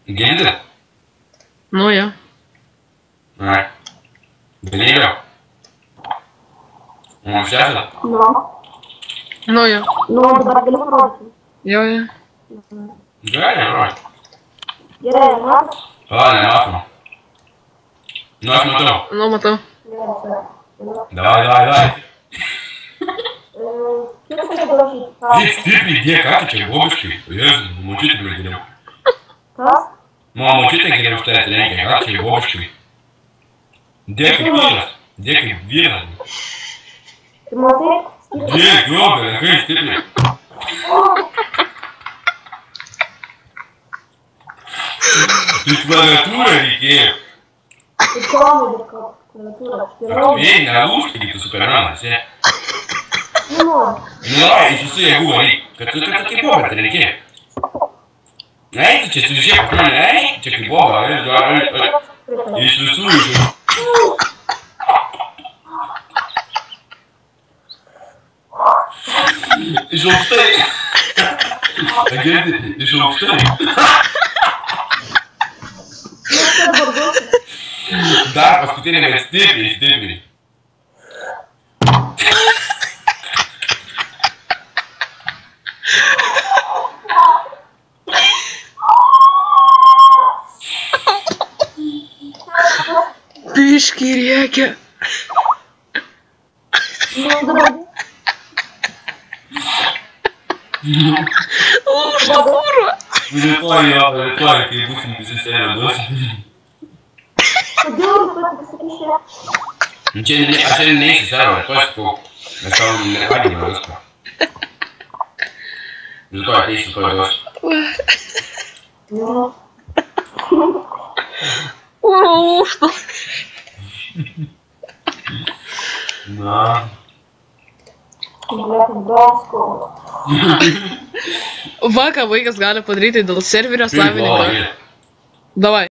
Gidra? é? é é, não é? é não é Ja, ja. é é Hva er det her for noe? Nå er det matta. Nå er matta. Dai, dai, dai. Ты, ты, é как, чем, é Я замутить меня не могу. Класс. Mamă, ce te gândești aia de lente? Rații, hoșcui. Дека пишат, дека вират. Где гробе, какая степень? Ты клавиатура или где? Ты клавиатура. Эй, наушники, ты суперман, все. Ну, и часы я говорю. Как ты так и помнишь, или где? Ne? C'è tu dice proprio lei? C'è che buono, eh? Il sussurro. Ils ont fait. Regardez, ils ont fait. Dar, ascultez-les, mais c'est débile, c'est débile. Кыш, киряки. Ну, О, что дура! Вылетай, я вылетай, ты будешь без истерии, да? Ничего ну, не, а что не есть, да, ну, просто на самом деле парень не выспал. Зато отлично твой дождь. Ура, что? Да. Вака, võigas gala padaryti dėl serverio savininko. Davai.